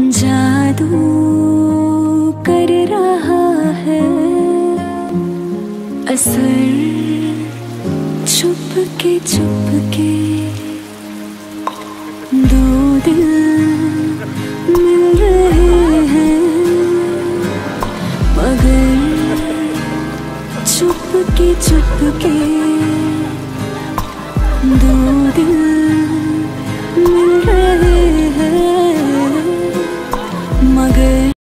जादू कर रहा है। असर छुप के छुप के दो दिल मिल रहे हैं। मगर छुप के छुप के दो मगर